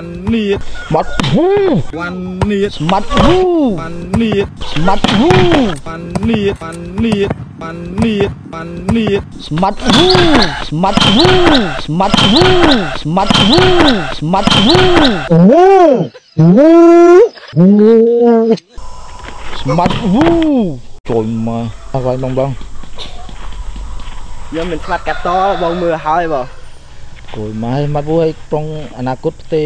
one need បាត់ហ៊ូ one need ស្មាត់ហ៊ូ one need ស្មាត់ហ៊ូ one need one need one need one need ស្មាត់ហ៊ូស្មាត់ហ៊ូស្មាត់ហ៊ូស្មាត់ហ៊ូស្មាត់ហ៊ូស្មាត់ហ៊ូចូលមកអត់វាយបងបងយើងមិនស្មាត់កាត់តបងមើលហើយបង ចូលមកឲ្យមាត់ហ៊ូឲ្យប្រុងអនាគតទេ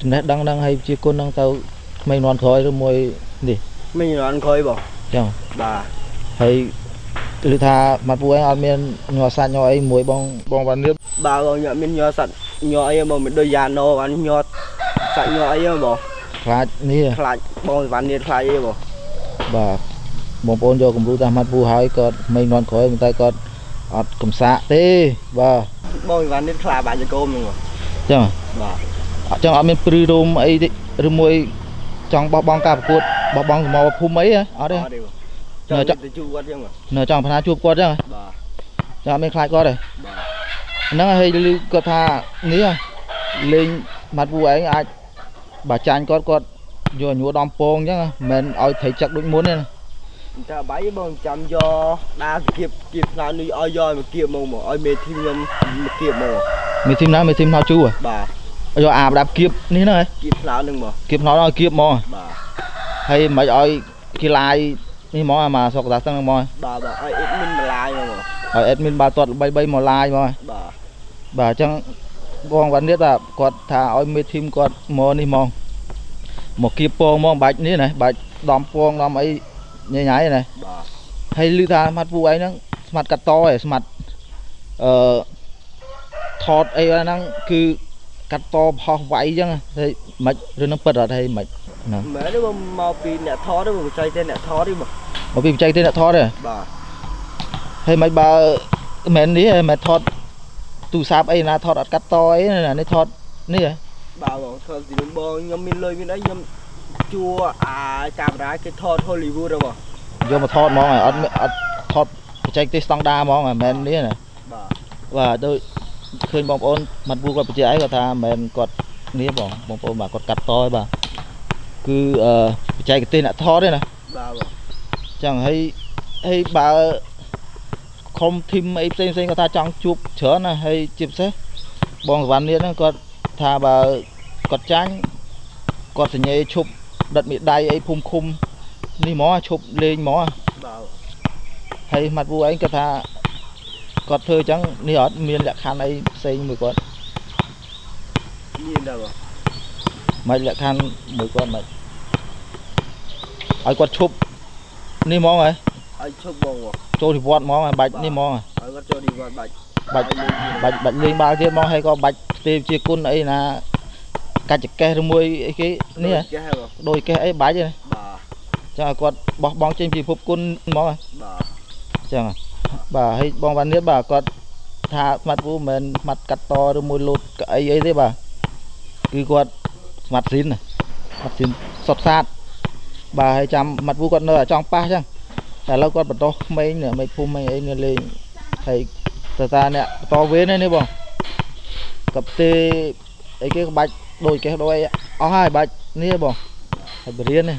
ចំណេះដឹងហ្នឹងឲ្យជាគុណហ្នឹងទៅក្មេងនន់ក្រោយឬមួយនេះមិនរន់ក្រោយបងចឹងបាទហើយឬថាមាត់ហ៊ូឯងអត់មានញ័រសាច់ញ័រអីមួយបងបងវ៉ានៀបបាទបងញ៉ាំមានញ័រសัตว์ញ័រអីបងមិនដូចយ៉ាណូបានញ័រសាច់ញ័រអីហ៎បងខ្លាចនេះខ្លាចបងវ៉ាន់នេះខ្លាចអីបងបាទបងប្អូនយកគំរូតាមមាត់ពូហើយគាត់មិននន់ក្រោយប៉ុន្តែគាត់អត់កំសាកទេបាទ បងវ៉ាន់នេះខ្លាចបាច់ចកោមហ្នឹងបងចឹងបាទអត់ចឹងអត់មានព្រឺរោមអីទេឬមួយចង់បោះបង់ការប្រកួតបោះបង់សមរភូមិអីហ៎អត់ទេអត់ទេបងចង់ទៅជួបគាត់ចឹងបងនៅចង់ផ្នាជួបគាត់ចឹងហ៎បាទចឹងអត់មានខ្លាចគាត់ទេបាទហ្នឹងហើយឮគាត់ថានេះហ៎លេងមាត់ពូឯងអាចបើចាញ់គាត់គាត់យកញួរដំពងចឹងហ៎មិនមែនឲ្យត្រីចឹកដូចមុនទេណា តែបាយបងចាំយកដាល់គៀបគៀបស្នានេះឲ្យយកមកគៀបមកមកឲ្យមេធីមខ្ញុំមកគៀបមកមានធីមណាមានធីមណៅជូហ៎បាទយកអាប្រដាប់គៀបនេះហ្នឹងហ៎គៀបស្នានឹងមកគៀបណោឲ្យគៀបមកហ៎បាទហើយមិនឲ្យកីឡាយនេះហ្មងអាមកសុកតាស្ទឹងហ្នឹងហ្មងបាទបាទឲ្យអ៊ីតមិនម្លាយមកមកឲ្យអេដមីនបាល់ទាត់ល្បីៗមកឡាយហ្មងបាទបាទអញ្ចឹងបងវ៉ាន់នេះថាគាត់ថាឲ្យមេធីមគាត់មកនេះហ្មងមកគៀបពងហ្មងបាច់នេះណាបាច់ដំពងដំអី ញ៉ៃញ៉ៃណាបាទហើយឮថាស្មាត់ពូឯងហ្នឹងស្មាត់កាត់តឯងស្មាត់អឺថតអីហ្នឹងគឺកាត់តផុសវាយអញ្ចឹងហើយមិនឬនឹងពិតអត់ហើយមិនណាមែនទេបងមកពីអ្នកថតទេបងចៃទេអ្នកថតទេបងមកពីបច្ចេកទេសអ្នកថតទេបាទហើយមិនបើមិននេះហ៎មិនថតទូរស័ព្ទអីណាថតអត់កាត់តអីណានេះថតនេះហ៎បាទបងថតទីនឹងបងខ្ញុំមានលុយមានអីខ្ញុំ ជួអាកាមេរ៉ាគេថត Hollywood ហ៎បងយកមកថតហ្មងហ៎អត់មានអត់ថតបច្ចេកទេសស្តង់ដាហ្មងហ៎មិនមែននេះណាបាទបាទដូចឃើញបងប្អូនមាត់ពូគាត់បញ្ជាក់អីគាត់ថាមិនមែនគាត់នេះបងបងប្អូនបាទគាត់កាត់តឯងបាទគឺអឺបច្ចេកទេសអ្នកថតទេណាបាទបងចឹងហើយហើយបើខំធីមអីផ្សេងផ្សេងគាត់ថាចង់ជួបច្រើនណាហើយជាពិសេសបងសវណ្ណនេះហ្នឹងគាត់ថាបើគាត់ចាញ់គាត់សញ្ញេឈប់ ដិតមេដៃអីភូមិឃុំនេះហ្មងឈប់លេងហ្មងបាទហើយម៉ាត់វូឯងគាត់ថាគាត់ធ្វើអញ្ចឹងនេះអត់មានលក្ខខណ្ឌអីផ្សេងមួយគាត់មានដែរបងមិនលក្ខខណ្ឌមួយគាត់មិនឲ្យគាត់ឈប់នេះហ្មងហ៎ឲ្យឈប់បងបងចូលនិវត្តន៍ហ្មងហ៎បាច់នេះហ្មងហ៎ឲ្យគាត់ចូលឌីវ៉ាន់បាច់បាច់បាច់បាច់លេងបាល់ទៀតហ្មងហើយក៏បាច់ផ្ទេរជាគុណអីណា កាច់ចកេះឬមួយអីគេនេះហ៎ចេះហ៎បងដោយកេះអីបាច់ហ្នឹងបាទចឹងឲ្យគាត់បោះបង់ចេញពីភពគុណហ្មងហ៎បាទចឹងហ៎បាទហើយបងវ៉ានៀតបាទគាត់ថាស្មាត់វូមិនស្មាត់កាត់តឬមួយលោតកៅអីអីទេបាទគឺគាត់ស្មាត់ស៊ីនណាស្មាត់ស៊ីនសុតសាតបាទហើយចាំម៉ាត់វូគាត់នៅតែចង់ប៉ះចឹងតែឥឡូវគាត់បន្តក្មេងនេះមិនភូមិមិនអីនេះលេងហើយតើតាអ្នកបន្តវេននេះបងកັບទេអីគេក្បាច់ ដូចគេដូចអីអស់ហើយបាច់នេះបងហើយបរៀននេះ